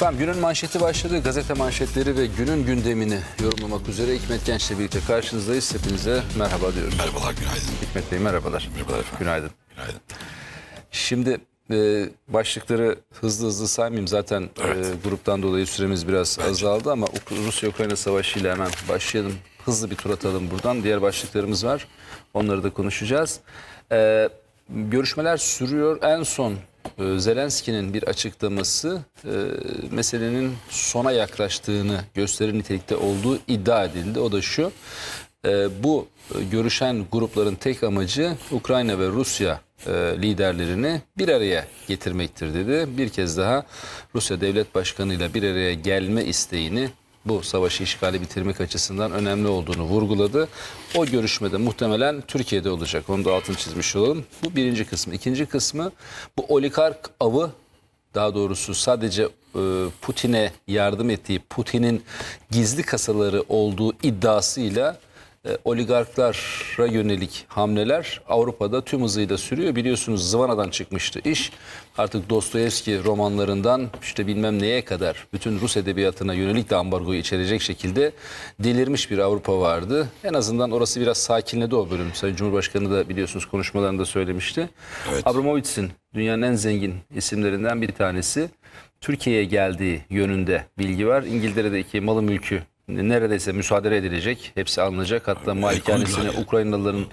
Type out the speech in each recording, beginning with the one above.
Efendim günün manşeti başladı. Gazete manşetleri ve günün gündemini yorumlamak üzere Hikmet Genç'le birlikte karşınızdayız. Hepinize merhaba diyoruz. Merhabalar, günaydın. Hikmet Bey merhabalar. Merhabalar efendim. Günaydın. Günaydın. Şimdi e, başlıkları hızlı hızlı saymayayım. Zaten Evet. e, gruptan dolayı süremiz biraz azaldı ama Uk- Rusya-Ukrayna savaşı ile hemen başlayalım. Hızlı bir tur atalım buradan. Diğer başlıklarımız var. Onları da konuşacağız. E, görüşmeler sürüyor. En son e, Zelenski'nin bir açıklaması e, meselenin sona yaklaştığını gösterir nitelikte olduğu iddia edildi. O da şu. e, bu görüşen grupların tek amacı Ukrayna ve Rusya e, liderlerini bir araya getirmektir dedi. Bir kez daha Rusya Devlet Başkanı ile bir araya gelme isteğini bu savaşı işgali bitirmek açısından önemli olduğunu vurguladı. O görüşmede muhtemelen Türkiye'de olacak. Onu da altını çizmiş olalım. Bu birinci kısmı. İkinci kısmı bu oligark avı daha doğrusu sadece e, Putin'e yardım ettiği, Putin'in gizli kasaları olduğu iddiasıyla e, oligarklara yönelik hamleler Avrupa'da tüm hızıyla sürüyor. Biliyorsunuz Zıvana'dan çıkmıştı iş. Artık Dostoyevski romanlarından işte bilmem neye kadar bütün Rus edebiyatına yönelik de ambargoyu içerecek şekilde delirmiş bir Avrupa vardı. En azından orası biraz sakinledi o bölüm. Sayın Cumhurbaşkanı da biliyorsunuz konuşmalarında söylemişti. Evet. Abramovitz'in dünyanın en zengin isimlerinden bir tanesi Türkiye'ye geldiği yönünde bilgi var. İngiltere'deki malı mülkü neredeyse müsaade edilecek. Hepsi alınacak. Hatta malikanesine. Ukraynalıların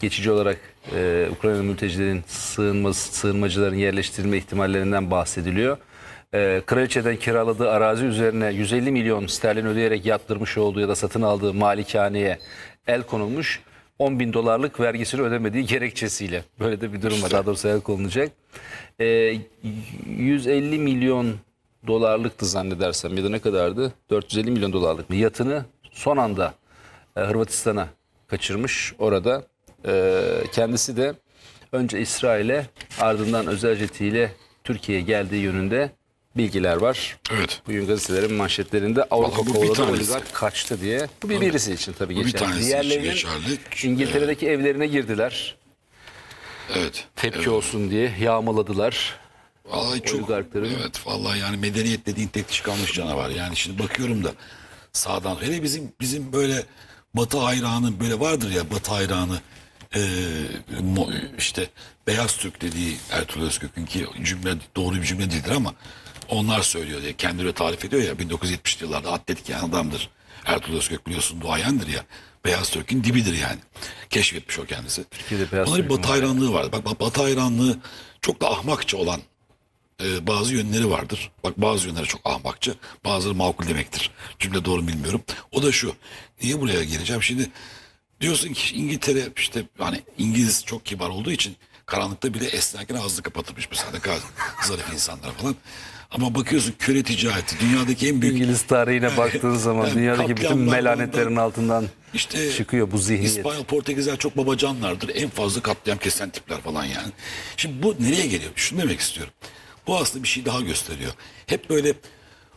geçici olarak e, Ukrayna mültecilerin sığınması, sığınmacıların yerleştirilme ihtimallerinden bahsediliyor. E, kraliçeden kiraladığı arazi üzerine 150 milyon sterlin ödeyerek yaptırmış olduğu ya da satın aldığı malikaneye el konulmuş. 10 bin dolarlık vergisini ödemediği gerekçesiyle. Böyle de bir durum var. Daha doğrusu el konulacak. E, 150 milyon dolarlıktı zannedersem ya da ne kadardı? 450 milyon dolarlık mı? Yatını son anda e, Hırvatistan'a kaçırmış orada. E, kendisi de önce İsrail'e ardından özel jetiyle Türkiye'ye geldiği yönünde bilgiler var. Evet. Bugün gazetelerin manşetlerinde Avrupa bir kovaladı oligark kaçtı diye. Bu bir birisi için tabii Bu bir geçerli. tanesi için Diğerlerinin geçerli. İngiltere'deki evlerine girdiler. Evet. Tepki olsun diye yağmaladılar. Vallahi çok oligarkların- evet vallahi yani medeniyet dediğin tek diş kalmış canavar. Yani şimdi bakıyorum da sağdan hele bizim bizim böyle Batı hayranı böyle vardır ya Batı hayranı mo- işte Beyaz Türk dediği Ertuğrul Özkök'ün ki cümle doğru bir cümle değildir ama onlar söylüyor diye kendileri tarif ediyor ya 1970'li yıllarda atletik yani adamdır. Ertuğrul Özkök biliyorsun duayendir ya. Beyaz Türk'ün dibidir yani. Keşfetmiş o kendisi. Türkiye'de Beyaz Onların Batı hayranlığı var. Bak, bak Batı hayranlığı çok da ahmakça olan e, bazı yönleri vardır. Bak bazı yönleri çok ahmakça, bazıları makul demektir. Cümle doğru mu bilmiyorum. O da şu. Niye buraya geleceğim? Şimdi diyorsun ki İngiltere işte hani İngiliz çok kibar olduğu için karanlıkta bile esnerken ağzını kapatırmış mesela zarif insanlar falan. Ama bakıyorsun köle ticareti dünyadaki en büyük İngiliz tarihine baktığın zaman Yani dünyadaki bütün melanetlerin altından işte çıkıyor bu zihniyet. İspanyol, Portekizler çok babacanlardır. En fazla katliam kesen tipler falan yani. Şimdi bu nereye geliyor? Şunu demek istiyorum. Bu aslında bir şey daha gösteriyor. Hep böyle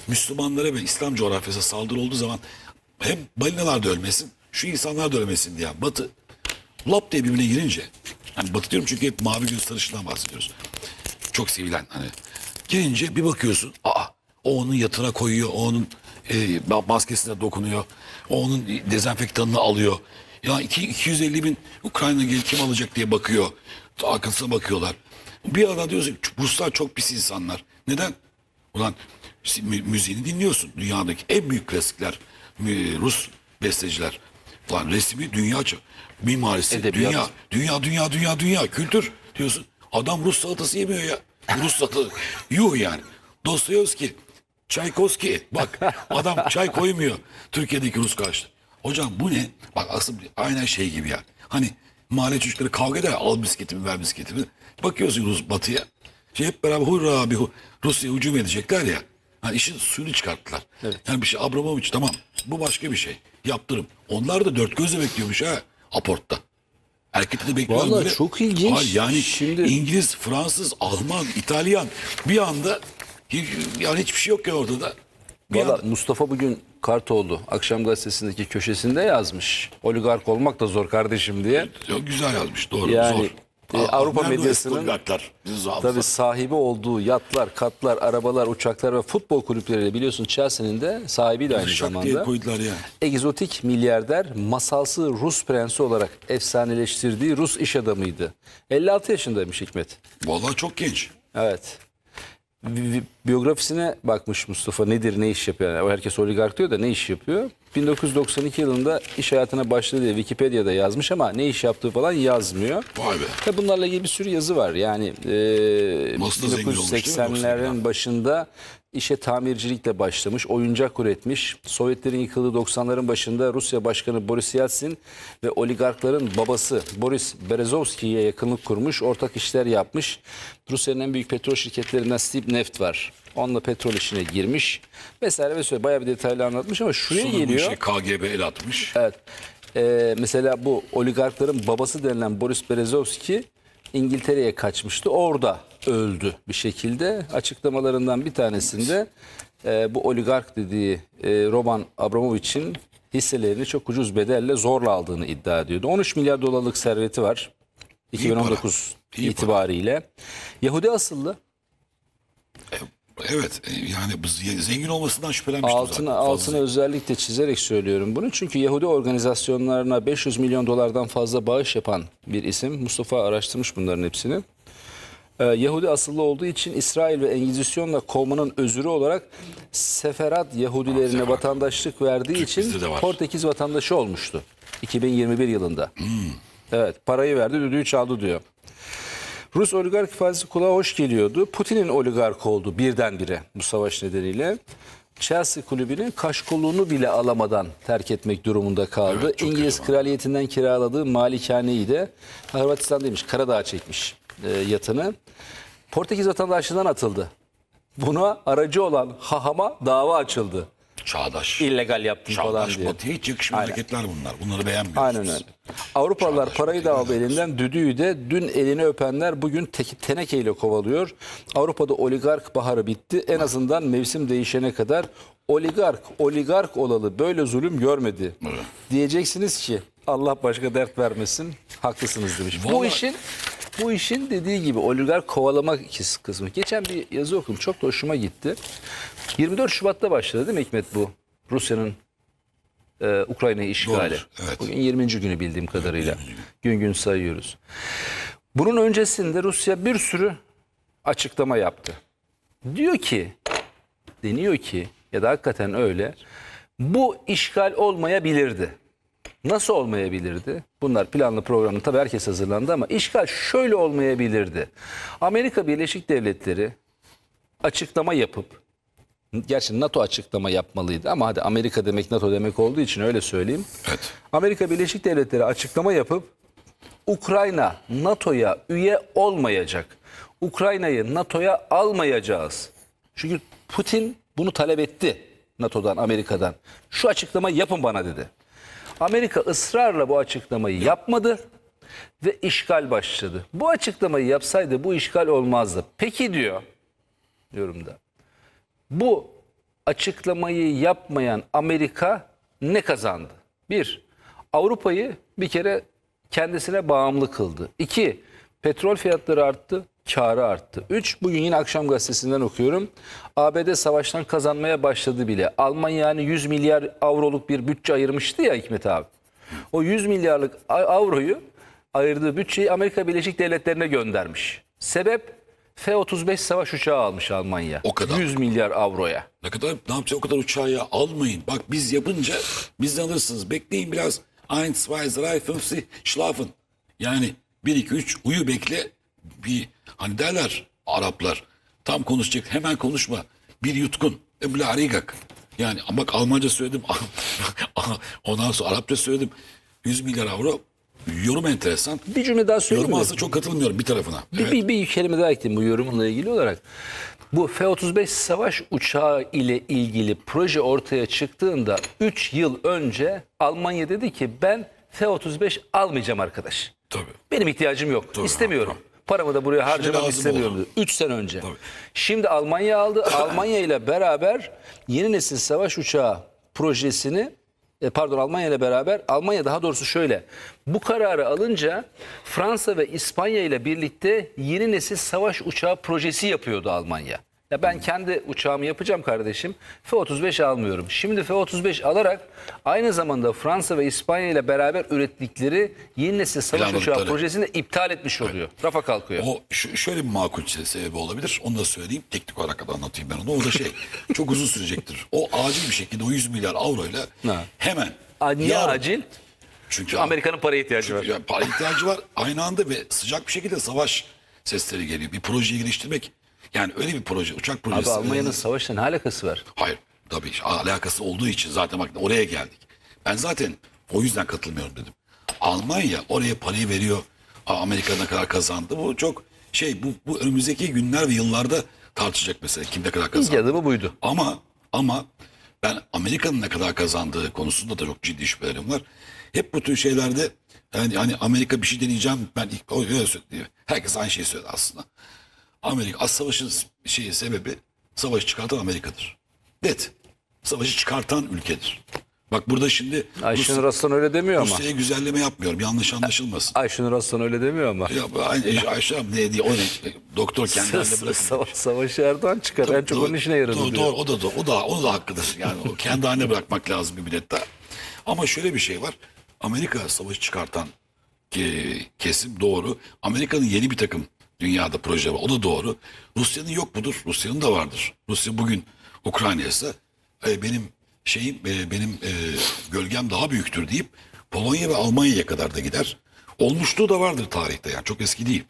Müslümanlara ve İslam coğrafyasına saldırı olduğu zaman hem balinalar da ölmesin, şu insanlar da ölmesin diye. Batı lap diye birbirine girince, hani batı diyorum çünkü hep mavi göz sarışından bahsediyoruz. Çok sevilen hani. Girince bir bakıyorsun, aa o onun yatına koyuyor, o onun e, maskesine dokunuyor, o onun dezenfektanını alıyor. Ya iki- 250 bin Ukrayna gel kim alacak diye bakıyor. Arkasına bakıyorlar. Bir ara diyorsun ki, Ruslar çok pis insanlar. Neden? Ulan işte mü- müziğini dinliyorsun. Dünyadaki en büyük klasikler Rus besteciler. Ulan resmi dünya mimarisi Edebiyat. dünya dünya dünya dünya dünya kültür diyorsun. Adam Rus salatası yemiyor ya. Rus salatası. Yuh yani. Dostoyevski, Çaykovski. Bak adam çay koymuyor Türkiye'deki Rus karşı. Hocam bu ne? Bak aslında aynen şey gibi yani. Hani mahalle çocukları kavga eder. Al bisikletimi ver bisikletimi. Bakıyorsun Rus batıya. Şey hep beraber hurra abi hu- Rusya hücum edecekler ya. Hani işin suyunu çıkarttılar. Yani bir şey Abramovich tamam bu başka bir şey. Yaptırım. Onlar da dört gözle bekliyormuş ha aportta. Erkekte de bekliyorlar. Vallahi böyle. çok ilginç. Hayır, yani Şimdi- İngiliz, Fransız, Alman, İtalyan bir anda yani hiçbir şey yok ya ortada. Valla Mustafa bugün Kartoğlu akşam gazetesindeki köşesinde yazmış. Oligark olmak da zor kardeşim diye. Yok, güzel yazmış doğru Yani zor. e, Avrupa nerede medyasının tabii sahibi olduğu yatlar, katlar, arabalar, uçaklar ve futbol kulüpleriyle biliyorsun Chelsea'nin de sahibi de aynı Şak zamanda. koydular ya. Egzotik milyarder, masalsı Rus prensi olarak efsaneleştirdiği Rus iş adamıydı. 56 yaşındaymış Hikmet. Vallahi çok genç. Evet. Bi- bi- Biyografisine bakmış Mustafa nedir ne iş yapıyor. Yani herkes oligark diyor da ne iş yapıyor? 1992 yılında iş hayatına başladı diye Wikipedia'da yazmış ama ne iş yaptığı falan yazmıyor. Vay be. Tabi bunlarla ilgili bir sürü yazı var. Yani e, Nasıl da zengin olmuş değil mi 1980'lerin başında işe tamircilikle başlamış, oyuncak üretmiş. Sovyetlerin yıkıldığı 90'ların başında Rusya Başkanı Boris Yeltsin ve oligarkların babası Boris Berezovski'ye yakınlık kurmuş, ortak işler yapmış. Rusya'nın en büyük petrol şirketlerinden Stibneft var. Onunla petrol işine girmiş vesaire vesaire. Bayağı bir detaylı anlatmış ama şuraya bu geliyor. işe KGB el atmış. Evet. Ee, mesela bu oligarkların babası denilen Boris Berezovski İngiltere'ye kaçmıştı. Orada öldü bir şekilde. Açıklamalarından bir tanesinde e, bu oligark dediği e, Roman Abramovich'in hisselerini çok ucuz bedelle zorla aldığını iddia ediyordu. 13 milyar dolarlık serveti var. 2019 İyi para. itibariyle. Yahudi asıllı. Evet e, yani zengin olmasından şüphelenmiştim zaten. Altına, Fazla altına özellikle çizerek söylüyorum bunu. Çünkü Yahudi organizasyonlarına 500 milyon dolardan fazla bağış yapan bir isim. Mustafa araştırmış bunların hepsini. Ee, Yahudi asıllı olduğu için İsrail ve Engizisyon'la kovmanın özürü olarak Seferat Yahudilerine Seferat. vatandaşlık verdiği Türk için. Portekiz vatandaşı olmuştu. 2021 yılında. Evet parayı verdi düdüğü çaldı diyor. Rus oligark ifadesi kulağa hoş geliyordu. Putin'in oligark oldu birdenbire bu savaş nedeniyle. Chelsea kulübünün kaşkolluğunu bile alamadan terk etmek durumunda kaldı. Evet, İngiliz kraliyetinden kiraladığı malikaneyi de Hırvatistan'daymış Karadağ'a çekmiş e, yatını. Portekiz vatandaşlığından atıldı. Buna aracı olan hahama dava açıldı. Çağdaş. İllegal yaptım falan Çağdaş diye. batıya hiç yakışmayan Aynen. hareketler bunlar. Bunları beğenmiyoruz Aynen biz. öyle. Avrupalılar Çağdaş parayı da Batı'yı aldı elinden. Düdüğü de dün elini öpenler bugün tek, tenekeyle kovalıyor. Avrupa'da oligark baharı bitti. En azından mevsim değişene kadar oligark, oligark olalı böyle zulüm görmedi. Evet. Diyeceksiniz ki Allah başka dert vermesin. Haklısınız demiş. Bu Vallahi- işin bu işin dediği gibi oligark kovalamak kısmı. Geçen bir yazı okudum. Çok da hoşuma gitti. 24 Şubat'ta başladı değil mi Hikmet bu? Rusya'nın e, Ukrayna'yı işgali. Doğrudur, evet. Bugün 20. günü bildiğim kadarıyla. Gün gün sayıyoruz. Bunun öncesinde Rusya bir sürü açıklama yaptı. Diyor ki, deniyor ki ya da hakikaten öyle. Bu işgal olmayabilirdi. Nasıl olmayabilirdi? Bunlar planlı programlı tabii herkes hazırlandı ama işgal şöyle olmayabilirdi. Amerika Birleşik Devletleri açıklama yapıp Gerçi NATO açıklama yapmalıydı ama hadi Amerika demek NATO demek olduğu için öyle söyleyeyim. Evet. Amerika Birleşik Devletleri açıklama yapıp Ukrayna NATO'ya üye olmayacak. Ukrayna'yı NATO'ya almayacağız. Çünkü Putin bunu talep etti NATO'dan, Amerika'dan. Şu açıklamayı yapın bana dedi. Amerika ısrarla bu açıklamayı yapmadı ve işgal başladı. Bu açıklamayı yapsaydı bu işgal olmazdı. Peki diyor yorumda. Bu açıklamayı yapmayan Amerika ne kazandı? Bir, Avrupa'yı bir kere kendisine bağımlı kıldı. İki, petrol fiyatları arttı, karı arttı. Üç, bugün yine akşam gazetesinden okuyorum. ABD savaştan kazanmaya başladı bile. Almanya yani 100 milyar avroluk bir bütçe ayırmıştı ya Hikmet abi. O 100 milyarlık avroyu ayırdığı bütçeyi Amerika Birleşik Devletleri'ne göndermiş. Sebep F-35 savaş uçağı almış Almanya. O kadar. 100 milyar avroya. Ne kadar ne yapacağız o kadar uçağı ya almayın. Bak biz yapınca bizden alırsınız. Bekleyin biraz. Eins, zwei, drei, fünf, schlafen. Yani 1, 2, 3 uyu bekle. Bir hani derler Araplar. Tam konuşacak hemen konuşma. Bir yutkun. Ebla arigak. Yani bak Almanca söyledim. Ondan sonra Arapça söyledim. 100 milyar avro. Yorum enteresan. Bir cümle daha söyleyeyim Yoruma mi? aslında çok katılmıyorum bir tarafına. Bir, Evet. bir, bir kelime daha ekleyeyim bu yorumunla ilgili olarak. Bu F-35 savaş uçağı ile ilgili proje ortaya çıktığında 3 yıl önce Almanya dedi ki ben F-35 almayacağım arkadaş. Tabii. Benim ihtiyacım yok. Tabii, İstemiyorum. tabii. Paramı da buraya harcamak istemiyorum dedi. 3 sene önce. Tabii. Şimdi Almanya aldı. Almanya ile beraber yeni nesil savaş uçağı projesini pardon Almanya ile beraber Almanya daha doğrusu şöyle bu kararı alınca Fransa ve İspanya ile birlikte yeni nesil savaş uçağı projesi yapıyordu Almanya. Ya ben kendi uçağımı yapacağım kardeşim. F-35 almıyorum. Şimdi F-35 alarak aynı zamanda Fransa ve İspanya ile beraber ürettikleri yeni nesil savaş uçağı projesini de iptal etmiş oluyor. Rafa kalkıyor. O şöyle bir makul se- sebebi olabilir. Onu da söyleyeyim. Teknik olarak da anlatayım ben onu. O da şey çok uzun sürecektir. O acil bir şekilde o 100 milyar avroyla hemen. Aa, niye yarın- acil? Çünkü Amerika'nın paraya ihtiyacı var. Yani para ihtiyacı var. Aynı anda ve sıcak bir şekilde savaş sesleri geliyor. Bir projeyi geliştirmek. Yani öyle bir proje, uçak Abi projesi. Almanya'nın öyle- savaşla ne alakası var? Hayır. Tabii alakası olduğu için zaten bak oraya geldik. Ben zaten o yüzden katılmıyorum dedim. Almanya oraya parayı veriyor. Amerika ne kadar kazandı. Bu çok şey bu, bu önümüzdeki günler ve yıllarda tartışacak mesela kim ne kadar İlk kazandı. adımı buydu. Ama ama ben Amerika'nın ne kadar kazandığı konusunda da çok ciddi şüphelerim var. Hep bu tür şeylerde yani hani Amerika bir şey deneyeceğim ben ilk o öyle söyledi. Herkes aynı şeyi söyledi aslında. Amerika az savaşın şeyi sebebi savaşı çıkartan Amerika'dır. Net. Savaşı çıkartan ülkedir. Bak burada şimdi Ayşenur Aslan öyle demiyor ama. Rusya'ya güzelleme yapmıyorum. Yanlış anlaşılmasın. Ayşenur Aslan öyle demiyor ama. Ya aynı Ayşe abi ne diye o ne? Doktor kendi haline bırakın. Savaş, savaşı Erdoğan çıkar. En çok onun işine yaradı Doğru, diyor. doğru, o da doğru. O da o da hakkıdır. Yani o kendi haline bırakmak lazım bir millette. Ama şöyle bir şey var. Amerika savaşı çıkartan ke- kesim doğru. Amerika'nın yeni bir takım dünyada proje var. O da doğru. Rusya'nın yok mudur? Rusya'nın da vardır. Rusya bugün Ukrayna ise e, benim şeyim benim gölgem daha büyüktür deyip Polonya ve Almanya'ya kadar da gider. Olmuşluğu da vardır tarihte yani çok eski değil.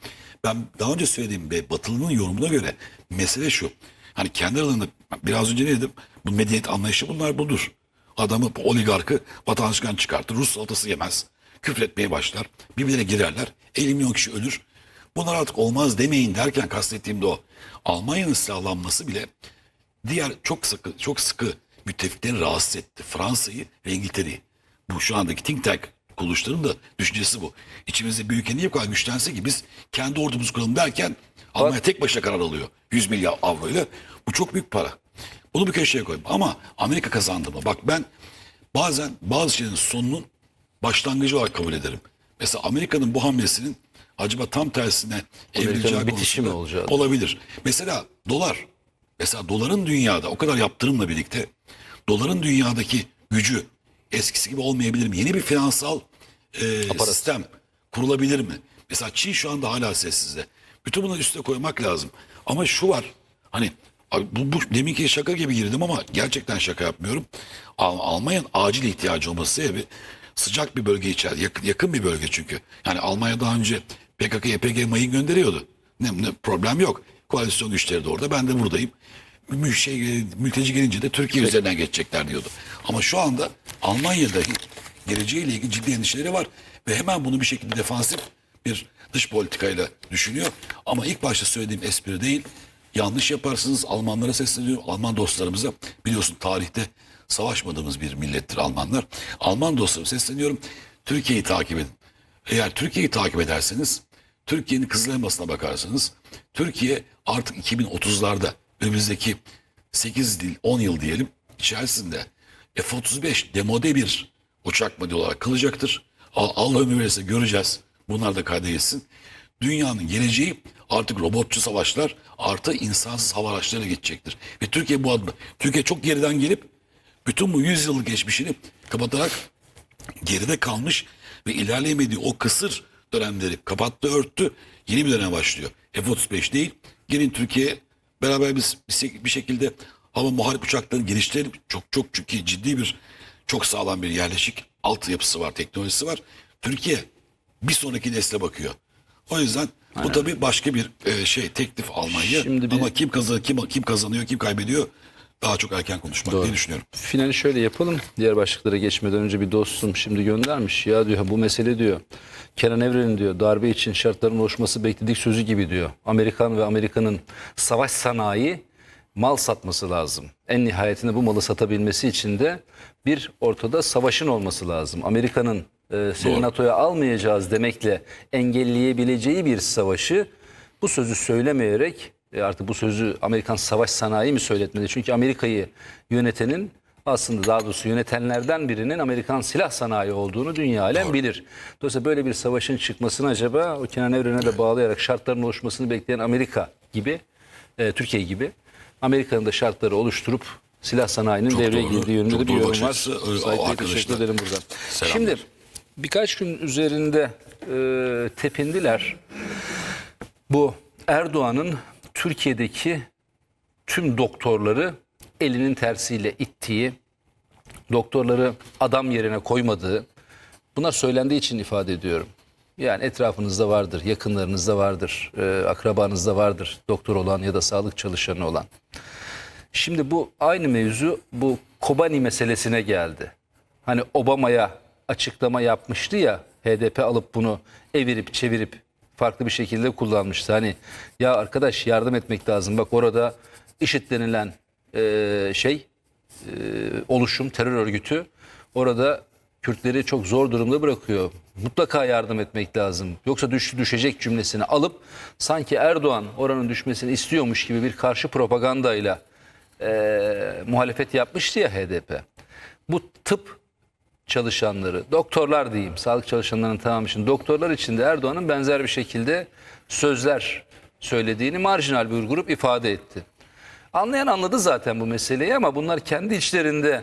Ben daha önce söylediğim ve Batılı'nın yorumuna göre mesele şu. Hani kendi aralarında biraz önce ne dedim? Bu medeniyet anlayışı bunlar budur. Adamı bu oligarkı vatandaşlıktan çıkartır. Rus salatası yemez. Küfretmeye başlar. Birbirine girerler. 50 milyon kişi ölür. Bunlar artık olmaz demeyin derken kastettiğim de o. Almanya'nın silahlanması bile diğer çok sıkı çok sıkı müttefiklerini rahatsız etti. Fransa'yı ve İngiltere'yi. Bu şu andaki think tank kuruluşların da düşüncesi bu. İçimizde bir ülke niye bu kadar güçlense ki biz kendi ordumuzu kuralım derken Almanya tek başına karar alıyor. 100 milyar avro ile. Bu çok büyük para. Bunu bir köşeye koyayım. Ama Amerika kazandı mı? Bak ben bazen bazı şeylerin sonunun başlangıcı olarak kabul ederim. Mesela Amerika'nın bu hamlesinin acaba tam tersine evrileceği bitişi mi olacağı? olabilir. Mesela dolar. Mesela doların dünyada o kadar yaptırımla birlikte doların dünyadaki gücü eskisi gibi olmayabilir mi? Yeni bir finansal e, sistem kurulabilir mi? Mesela Çin şu anda hala sessizde. Bütün bunları üstüne koymak lazım. Ama şu var. Hani abi bu, bu deminki şaka gibi girdim ama gerçekten şaka yapmıyorum. Al, Almanya'nın acil ihtiyacı olması sebebi sıcak bir bölge içer. Yakın, yakın bir bölge çünkü. Yani Almanya daha önce PKK, YPG mayın gönderiyordu. Ne, ne problem yok. Koalisyon güçleri de orada. Ben de buradayım. Mü- Şey, e, mülteci gelince de Türkiye üzerinden geçecekler diyordu. Ama şu anda Almanya'da geleceğiyle ilgili ciddi endişeleri var. Ve hemen bunu bir şekilde defansif bir dış politikayla düşünüyor. Ama ilk başta söylediğim espri değil. Yanlış yaparsınız Almanlara sesleniyorum. Alman dostlarımıza biliyorsun tarihte savaşmadığımız bir millettir Almanlar. Alman dostlarım sesleniyorum. Türkiye'yi takip edin. Eğer Türkiye'yi takip ederseniz Türkiye'nin Kızıl Elması'na bakarsanız Türkiye artık 2030'larda önümüzdeki 8 dil 10 yıl diyelim içerisinde F-35 demode bir uçak modeli olarak kalacaktır. Al- Allah ömür verirse göreceğiz. Bunlar da kayda geçsin. Dünyanın geleceği artık robotçu savaşlar artı insansız hava araçlarına geçecektir. Ve Türkiye bu adımı. Türkiye çok geriden gelip bütün bu 100 yıllık geçmişini kapatarak geride kalmış ve ilerleyemediği o kısır dönemleri kapattı örttü. Yeni bir dönem başlıyor. F-35 değil. Gelin Türkiye beraber biz bir- şekilde hava muharip uçaklarını geliştirelim. Çok çok çünkü ciddi bir çok sağlam bir yerleşik altyapısı var, teknolojisi var. Türkiye bir sonraki nesle bakıyor. O yüzden bu tabii başka bir e, şey teklif Almanya. Şimdi bir- Ama kim kazanıyor, kim, kim kazanıyor, kim kaybediyor daha çok erken konuşmak diye düşünüyorum. Finali şöyle yapalım. Diğer başlıklara geçmeden önce bir dostum şimdi göndermiş. Ya diyor bu mesele diyor. Kenan Evren'in diyor darbe için şartların oluşması bekledik sözü gibi diyor. Amerikan ve Amerika'nın savaş sanayi mal satması lazım. En nihayetinde bu malı satabilmesi için de bir ortada savaşın olması lazım. Amerika'nın e, seni Doğru. NATO'ya almayacağız demekle engelleyebileceği bir savaşı bu sözü söylemeyerek e, artık bu sözü Amerikan savaş sanayi mi söyletmedi? Çünkü Amerika'yı yönetenin aslında daha doğrusu yönetenlerden birinin Amerikan silah sanayi olduğunu dünya alem bilir. Dolayısıyla böyle bir savaşın çıkmasını acaba o Kenan Evren'e de bağlayarak şartların oluşmasını bekleyen Amerika gibi, e, Türkiye gibi Amerika'nın da şartları oluşturup silah sanayinin Çok devreye doğru. girdiği yönünde bir doğru yorum var. teşekkür ederim buradan. Selamlar. Şimdi birkaç gün üzerinde e, tepindiler. Bu Erdoğan'ın Türkiye'deki tüm doktorları elinin tersiyle ittiği, doktorları adam yerine koymadığı, bunlar söylendiği için ifade ediyorum. Yani etrafınızda vardır, yakınlarınızda vardır, e, akrabanızda vardır doktor olan ya da sağlık çalışanı olan. Şimdi bu aynı mevzu bu Kobani meselesine geldi. Hani Obama'ya açıklama yapmıştı ya HDP alıp bunu evirip çevirip farklı bir şekilde kullanmıştı. Hani ya arkadaş yardım etmek lazım. Bak orada IŞİD denilen e, şey e, oluşum terör örgütü orada Kürtleri çok zor durumda bırakıyor. Mutlaka yardım etmek lazım. Yoksa düştü düşecek cümlesini alıp sanki Erdoğan oranın düşmesini istiyormuş gibi bir karşı propagandayla e, muhalefet yapmıştı ya HDP. Bu tıp çalışanları, doktorlar diyeyim, sağlık çalışanlarının tamamı için doktorlar için de Erdoğan'ın benzer bir şekilde sözler söylediğini marjinal bir grup ifade etti. Anlayan anladı zaten bu meseleyi ama bunlar kendi içlerinde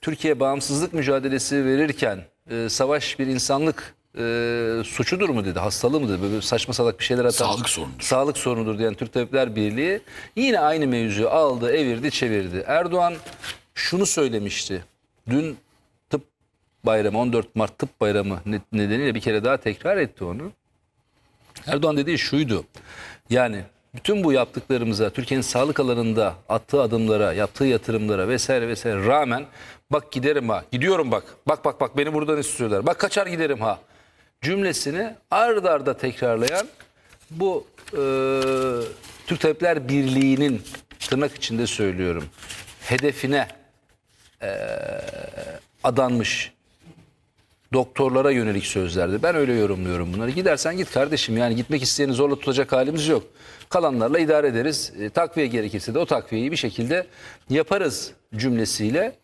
Türkiye bağımsızlık mücadelesi verirken e, savaş bir insanlık e, suçudur mu dedi, hastalığı mı dedi, böyle saçma salak bir şeyler atan. Sağlık sorunudur. Sağlık sorunudur diyen Türk Tabipler Birliği yine aynı mevzuyu aldı, evirdi, çevirdi. Erdoğan şunu söylemişti. Dün bayramı 14 Mart tıp bayramı ne- nedeniyle bir kere daha tekrar etti onu. Erdoğan dediği şuydu. Yani bütün bu yaptıklarımıza, Türkiye'nin sağlık alanında attığı adımlara, yaptığı yatırımlara vesaire vesaire rağmen bak giderim ha, gidiyorum bak, bak bak bak beni buradan istiyorlar, bak kaçar giderim ha cümlesini ard arda tekrarlayan bu e, Türk Tabipler Birliği'nin tırnak içinde söylüyorum hedefine e, adanmış doktorlara yönelik sözlerdi. Ben öyle yorumluyorum bunları. Gidersen git kardeşim yani gitmek isteyeni zorla tutacak halimiz yok. Kalanlarla idare ederiz. E, takviye gerekirse de o takviyeyi bir şekilde yaparız cümlesiyle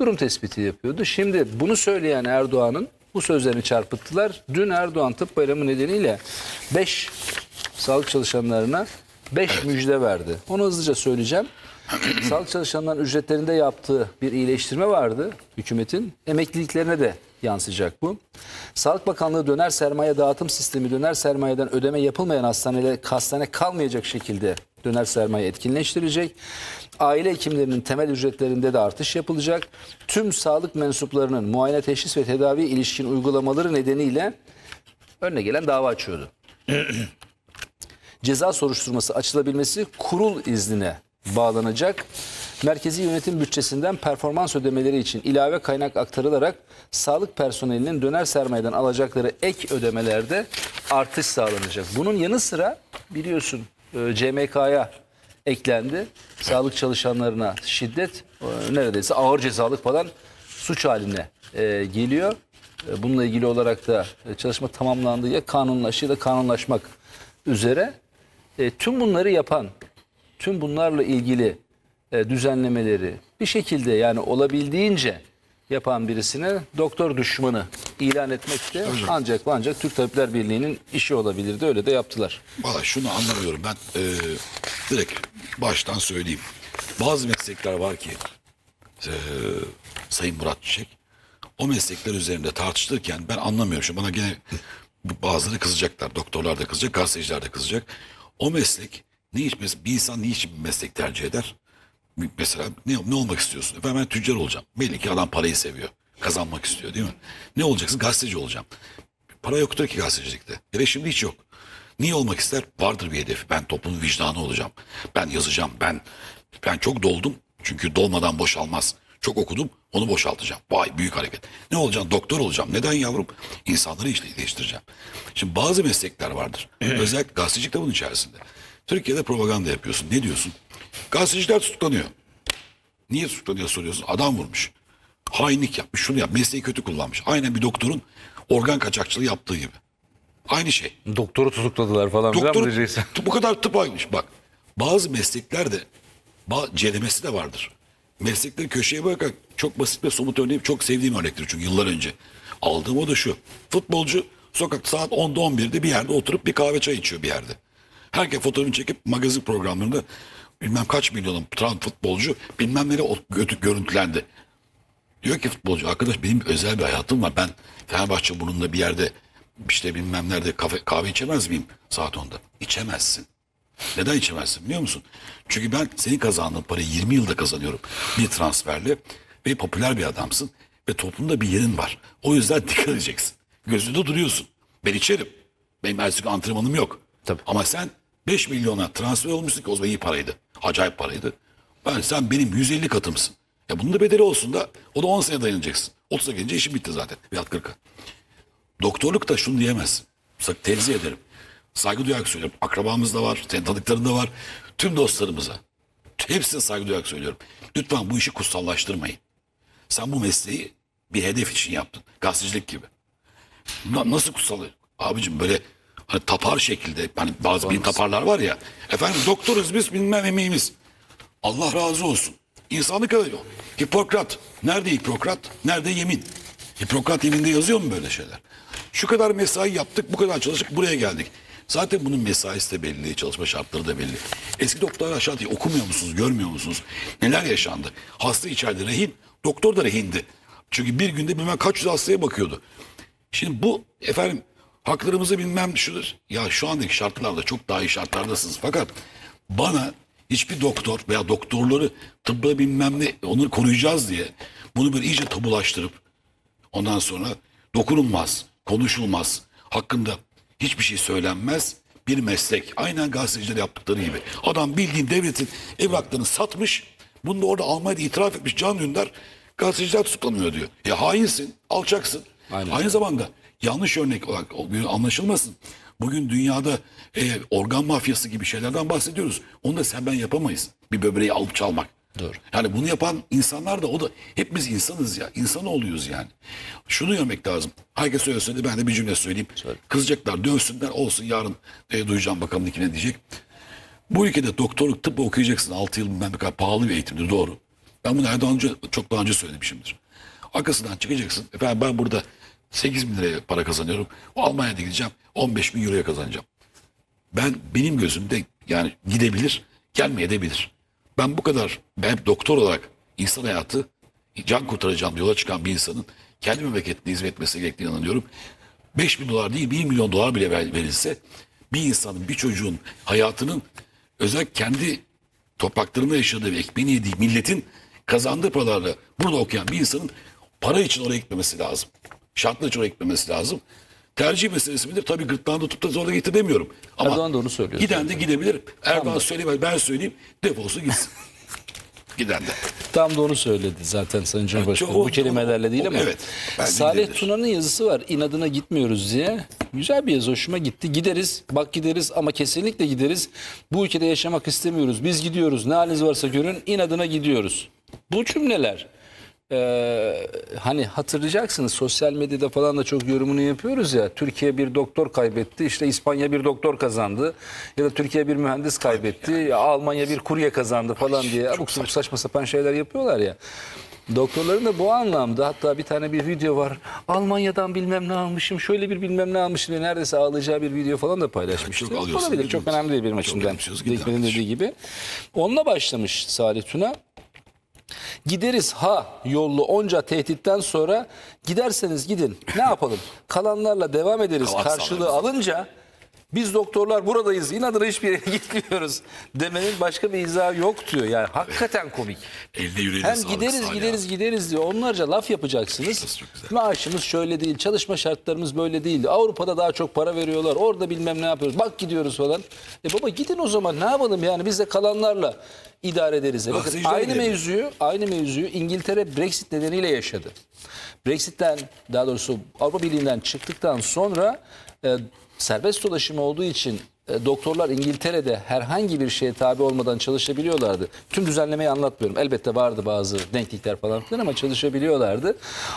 durum tespiti yapıyordu. Şimdi bunu söyleyen Erdoğan'ın bu sözlerini çarpıttılar. Dün Erdoğan tıp bayramı nedeniyle 5 sağlık çalışanlarına 5 müjde verdi. Onu hızlıca söyleyeceğim. sağlık çalışanlarının ücretlerinde yaptığı bir iyileştirme vardı hükümetin. Emekliliklerine de yansıyacak bu. Sağlık Bakanlığı döner sermaye dağıtım sistemi döner sermayeden ödeme yapılmayan hastanede hastane kalmayacak şekilde döner sermaye etkinleştirecek. Aile hekimlerinin temel ücretlerinde de artış yapılacak. Tüm sağlık mensuplarının muayene teşhis ve tedavi ilişkin uygulamaları nedeniyle önüne gelen dava açıyordu. Ceza soruşturması açılabilmesi kurul iznine bağlanacak. Merkezi yönetim bütçesinden performans ödemeleri için ilave kaynak aktarılarak sağlık personelinin döner sermayeden alacakları ek ödemelerde artış sağlanacak. Bunun yanı sıra biliyorsun e, CMK'ya eklendi. Sağlık çalışanlarına şiddet e, neredeyse ağır cezalık falan suç haline e, geliyor. Bununla ilgili olarak da çalışma tamamlandı ya kanunlaşıyor ya da kanunlaşmak üzere. Tüm bunları yapan, tüm bunlarla ilgili e, düzenlemeleri bir şekilde yani olabildiğince yapan birisine doktor düşmanı ilan etmek de ancak ve ancak Türk Tabipler Birliği'nin işi olabilirdi. Öyle de yaptılar. Valla şunu anlamıyorum ben e, direkt baştan söyleyeyim. Bazı meslekler var ki e, Sayın Murat Çiçek o meslekler üzerinde tartışılırken ben anlamıyorum. Şimdi bana gene bazıları kızacaklar. Doktorlar da kızacak, gazeteciler de kızacak. O meslek ne iş, bir insan niçin bir meslek tercih eder? Mesela ne, ne olmak istiyorsun? Efendim ben tüccar olacağım. Belli ki adam parayı seviyor. Kazanmak istiyor değil mi? Ne olacaksın? Gazeteci olacağım. Para yoktur ki gazetecilikte. Hele şimdi hiç yok. Niye olmak ister? Vardır bir hedefi. Ben toplumun vicdanı olacağım. Ben yazacağım. Ben ben çok doldum. Çünkü dolmadan boşalmaz. Çok okudum. Onu boşaltacağım. Vay büyük hareket. Ne olacaksın? Doktor olacağım. Neden yavrum? İnsanları işte değiştireceğim. Şimdi bazı meslekler vardır. Özellikle gazetecilik de bunun içerisinde. Türkiye'de propaganda yapıyorsun. Ne diyorsun? Gazeteciler tutuklanıyor. Niye tutuklanıyor soruyorsun. Adam vurmuş. Hainlik yapmış. Şunu yap. Mesleği kötü kullanmış. Aynen bir doktorun organ kaçakçılığı yaptığı gibi. Aynı şey. Doktoru tutukladılar falan Doktor bu kadar tıp aynıymış. Bak bazı mesleklerde ceremesi de vardır. meslekleri köşeye bırakarak çok basit ve somut örneği çok sevdiğim örnektir çünkü yıllar önce. Aldığım o da şu. Futbolcu sokak saat 10'da 11'de bir yerde oturup bir kahve çay içiyor bir yerde. Herkes fotoğrafını çekip magazin programlarında bilmem kaç milyonun tran futbolcu bilmem nereye görüntülendi. Diyor ki futbolcu arkadaş benim özel bir hayatım var. Ben Fenerbahçe burnunda bir yerde işte bilmem nerede kafe, kahve içemez miyim saat 10'da? İçemezsin. Neden içemezsin biliyor musun? Çünkü ben senin kazandığın parayı 20 yılda kazanıyorum bir transferle ve popüler bir adamsın ve toplumda bir yerin var. O yüzden dikkat edeceksin. Gözünde duruyorsun. Ben içerim. Benim her antrenmanım yok. Tabii. Ama sen 5 milyona transfer olmuşsun ki o zaman iyi paraydı. Acayip paraydı. Ben sen benim 150 katımsın. Ya bunun da bedeli olsun da o da 10 sene dayanacaksın. 30'a gelince işin bitti zaten. Veyahut 40'a. Doktorluk da şunu diyemezsin. Tevzi ederim. Saygı duyarak söylüyorum. Akrabamız da var, tanıdıkların da var. Tüm dostlarımıza. Hepsine saygı duyarak söylüyorum. Lütfen bu işi kutsallaştırmayın. Sen bu mesleği bir hedef için yaptın. Gazetecilik gibi. Na- nasıl kutsal? Abicim böyle hani tapar şekilde hani bazı bin taparlar var ya. Efendim doktoruz biz bilmem emeğimiz. Allah razı olsun. İnsanlık öyle. Hipokrat. Nerede Hipokrat? Nerede yemin? Hipokrat yemininde yazıyor mu böyle şeyler? Şu kadar mesai yaptık, bu kadar çalıştık, buraya geldik. Zaten bunun mesaisi de belli, çalışma şartları da belli. Eski doktorlar aşağıda okumuyor musunuz, görmüyor musunuz? Neler yaşandı? Hasta içeride rehin, doktor da rehindi. Çünkü bir günde bilmem kaç yüz hastaya bakıyordu. Şimdi bu efendim haklarımızı bilmem şudur. Ya şu andaki şartlarda çok daha iyi şartlardasınız. Fakat bana hiçbir doktor veya doktorları tıbba bilmem ne onları koruyacağız diye bunu böyle iyice tabulaştırıp ondan sonra dokunulmaz, konuşulmaz, hakkında hiçbir şey söylenmez bir meslek. Aynen gazeteciler yaptıkları gibi. Adam bildiğin devletin evraklarını satmış. Bunu da orada Almanya'da itiraf etmiş Can Dündar. Gazeteciler tutuklanıyor diyor. Ya hainsin, alçaksın. Aynen. Aynı zamanda yanlış örnek olarak anlaşılmasın. Bugün dünyada e, organ mafyası gibi şeylerden bahsediyoruz. Onu da sen ben yapamayız. Bir böbreği alıp çalmak. Doğru. Yani bunu yapan insanlar da o da hepimiz insanız ya. İnsan oluyoruz yani. Şunu görmek lazım. Herkes öyle söyledi ben de bir cümle söyleyeyim. Kızacaklar dövsünler olsun yarın e, duyacağım bakalım iki ne diyecek. Bu ülkede doktorluk tıp okuyacaksın 6 yıl bilmem ne kadar pahalı bir eğitimdir doğru. Ben bunu daha önce, çok daha önce söylemişimdir. Arkasından çıkacaksın. Efendim ben burada 8 bin liraya para kazanıyorum. O Almanya'da gideceğim 15 bin euroya kazanacağım. Ben benim gözümde yani gidebilir, gelmeyebilir. Ben bu kadar ben doktor olarak insan hayatı can kurtaracağım yola çıkan bir insanın kendi memleketine hizmet etmesi gerektiğine inanıyorum. 5 bin dolar değil 1 milyon dolar bile ver- verilse bir insanın bir çocuğun hayatının özel kendi topraklarında yaşadığı ve ekmeğini yediği milletin kazandığı paralarla burada okuyan bir insanın para için oraya gitmemesi lazım. Şartlar için oraya gitmemesi lazım. Tercih meselesi midir? Tabii gırtlağını tutup da zorla getir demiyorum. Ama Erdoğan da onu söylüyor Giden de gidebilir. Erdoğan söyleyemez. Ben söyleyeyim. Defolsun gitsin. Giden de. Tam da onu söyledi zaten Sayın Cumhurbaşkanı. Bu kelimelerle değil o- ama. evet, Salih. Tuna'nın yazısı var. İnadına gitmiyoruz diye. Güzel bir yazı hoşuma gitti. Gideriz. Bak gideriz ama kesinlikle gideriz. Bu ülkede yaşamak istemiyoruz. Biz gidiyoruz. Ne haliniz varsa görün. İnadına gidiyoruz. Bu cümleler e, hani hatırlayacaksınız sosyal medyada falan da çok yorumunu yapıyoruz ya. Türkiye bir doktor kaybetti. işte İspanya bir doktor kazandı. Ya da Türkiye bir mühendis kaybetti. Ya Almanya bir kurye kazandı falan diye. Abuk sabuk saçma sapan şeyler yapıyorlar ya. Doktorların da bu anlamda hatta bir tane bir video var. Almanya'dan bilmem ne almışım, şöyle bir bilmem ne almışım diye neredeyse ağlayacağı bir video falan da paylaşmıştı. çok Olabilir, çok önemli değil benim açımdan. Dikmen'in dediği gibi. Onunla başlamış Salih Tuna. Gideriz ha yollu onca tehditten sonra giderseniz gidin. Ne yapalım? Kalanlarla devam ederiz. Karşılığı alınca biz doktorlar buradayız. İnadına hiçbir yere gitmiyoruz. Demenin başka bir izahı yok diyor. Yani hakikaten komik. Eline yüreğine Hem sağlık gideriz gideriz abi. gideriz diyor. Onlarca laf yapacaksınız. Maaşımız şöyle değil, çalışma şartlarımız böyle değil. Avrupa'da daha çok para veriyorlar. Orada bilmem ne yapıyoruz. Bak gidiyoruz falan. E baba gidin o zaman ne yapalım yani biz de kalanlarla idare ederiz. E bakın aynı mevzuyu, aynı mevzuyu İngiltere Brexit nedeniyle yaşadı. Brexit'ten daha doğrusu Avrupa Birliği'nden çıktıktan sonra e, serbest dolaşım olduğu için e, doktorlar İngiltere'de herhangi bir şeye tabi olmadan çalışabiliyorlardı. Tüm düzenlemeyi anlatmıyorum. Elbette vardı bazı denklikler falan filan ama çalışabiliyorlardı.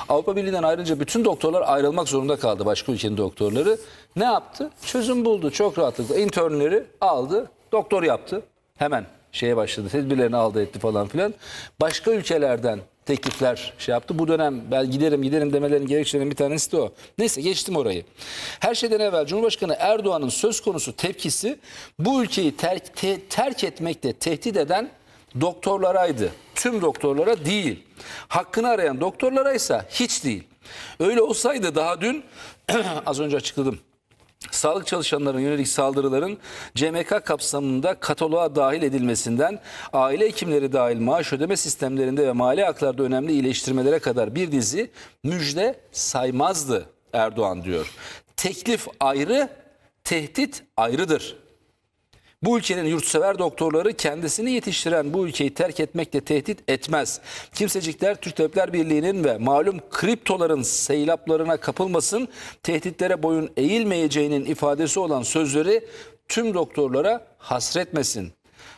Avrupa Birliği'nden ayrınca bütün doktorlar ayrılmak zorunda kaldı başka ülkenin doktorları. Ne yaptı? Çözüm buldu çok rahatlıkla. Internleri aldı, doktor yaptı. Hemen şeye başladı. Tedbirlerini aldı etti falan filan. Başka ülkelerden teklifler şey yaptı. Bu dönem ben giderim giderim demelerin gerekçelerinden bir tanesi de o. Neyse geçtim orayı. Her şeyden evvel Cumhurbaşkanı Erdoğan'ın söz konusu tepkisi bu ülkeyi terk, te- terk etmekte tehdit eden doktorlaraydı. Tüm doktorlara değil. Hakkını arayan doktorlara ise hiç değil. Öyle olsaydı daha dün az önce açıkladım. Sağlık çalışanlarına yönelik saldırıların CMK kapsamında kataloğa dahil edilmesinden aile hekimleri dahil maaş ödeme sistemlerinde ve mali haklarda önemli iyileştirmelere kadar bir dizi müjde saymazdı Erdoğan diyor. Teklif ayrı, tehdit ayrıdır. Bu ülkenin yurtsever doktorları kendisini yetiştiren bu ülkeyi terk etmekle tehdit etmez. Kimsecikler Türk Tabipler Birliği'nin ve malum kriptoların seylaplarına kapılmasın, tehditlere boyun eğilmeyeceğinin ifadesi olan sözleri tüm doktorlara hasretmesin.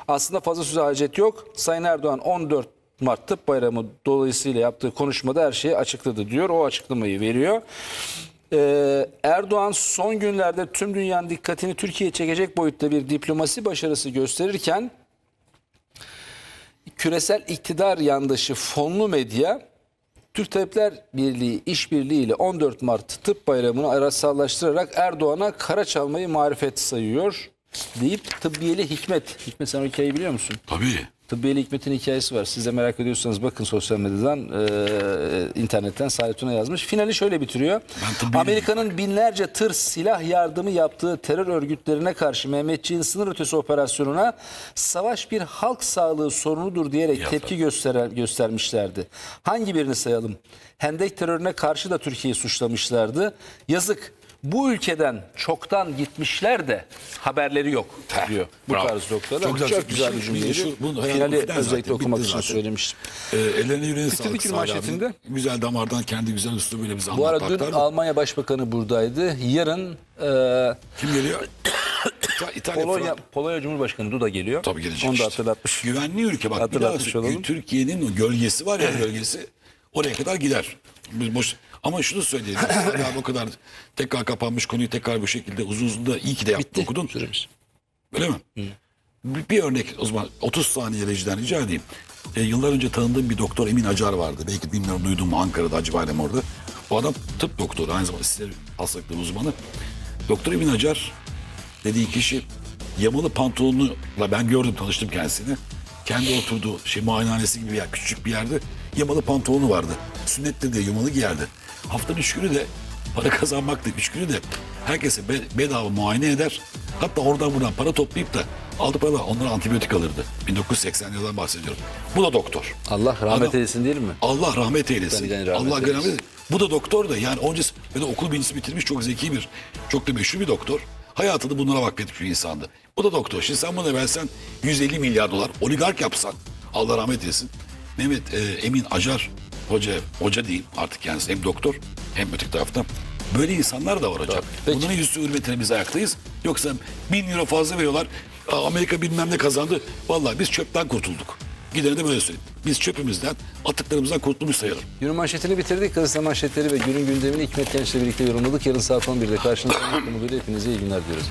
Aslında fazla söze hacet yok. Sayın Erdoğan 14 Mart Tıp Bayramı dolayısıyla yaptığı konuşmada her şeyi açıkladı diyor. O açıklamayı veriyor. Ee, Erdoğan son günlerde tüm dünyanın dikkatini Türkiye'ye çekecek boyutta bir diplomasi başarısı gösterirken küresel iktidar yandaşı fonlu medya Türk Tabipler Birliği işbirliği ile 14 Mart Tıp Bayramı'nı araçsallaştırarak Erdoğan'a kara çalmayı marifet sayıyor deyip tıbbiyeli hikmet. Hikmet sen o hikayeyi biliyor musun? Tabii. Tıbbiyeli Hikmet'in hikayesi var. Siz de merak ediyorsanız bakın sosyal medyadan, e, internetten Salih Tuna yazmış. Finali şöyle bitiriyor. Amerika'nın binlerce tır silah yardımı yaptığı terör örgütlerine karşı Mehmetçiğin sınır ötesi operasyonuna savaş bir halk sağlığı sorunudur diyerek Ya tepki gösteren, göstermişlerdi. Hangi birini sayalım? Hendek terörüne karşı da Türkiye'yi suçlamışlardı. Yazık. Bu ülkeden çoktan gitmişler de haberleri yok diyor. Bu Bravo. tarz doktorlar. Çok Çok, güzel, güzel, çok bir cümleydi. Finali özellikle okumak için söylemiştim. Ee, ellerine yüreğine sağlık. Salih. Güzel damardan kendi güzel üslubuyla bize Bu arada dün anlatmaklar. da. Almanya Başbakanı buradaydı. Yarın e, Kim geliyor? İta- İtalya, Polonya, Fransa- Polonya Cumhurbaşkanı Duda geliyor. Tabii gelecek Onu da işte. hatırlatmış. Güvenli ülke bak Hatırlatmış olalım. Türkiye'nin o gölgesi var ya gölgesi oraya kadar gider. Biz boş ama şunu söyleyeyim. O kadar tekrar kapanmış konuyu tekrar bu şekilde uzun uzun da iyi ki de yaptın Bitti. okudun. Süremiz. Öyle mi? Bir, bir örnek o zaman 30 saniye rejiden rica edeyim. E, yıllar önce tanıdığım bir doktor Emin Acar vardı. Belki bilmiyorum duydum mu Ankara'da Acıbadem orada. O adam tıp doktoru aynı zamanda sinir hastalıkları uzmanı. Doktor Emin Acar dediği kişi yamalı pantolonuyla ben gördüm tanıştım kendisini. Kendi oturduğu şey muayenehanesi gibi bir yer, küçük bir yerde yamalı pantolonu vardı. Sünnettir diye yamalı giyerdi. Haftanın üç günü de para kazanmak da üç günü de herkese be- bedava muayene eder. Hatta oradan buradan para toplayıp da aldı paralar onlara antibiyotik alırdı. 1980 yıldan bahsediyorum. Bu da doktor. Allah rahmet Adam- eylesin değil mi? Allah rahmet eylesin. Gani rahmet Allah rahmet eylesin. Bu da doktor da yani onca ve de okul birincisi bitirmiş çok zeki bir, çok da meşhur bir doktor. Hayatını bunlara vakfetmiş bir insandı. Bu da doktor. Şimdi sen buna versen 150 milyar dolar oligark yapsan Allah rahmet eylesin. Mehmet e, Emin Acar hoca, hoca değil artık kendisi hem doktor hem öteki taraftan. Böyle insanlar da var hocam. Peki. Bunların yüzü hürmetine biz ayaktayız. Yoksa bin euro fazla veriyorlar. Amerika bilmem ne kazandı. Vallahi biz çöpten kurtulduk. Gidene de böyle söyleyeyim. Biz çöpümüzden, atıklarımızdan kurtulmuş sayalım. Günün manşetini bitirdik. Gazete manşetleri ve günün gündemini Hikmet Genç'le birlikte yorumladık. Yarın saat 11'de karşınızda hepinize iyi günler diyoruz.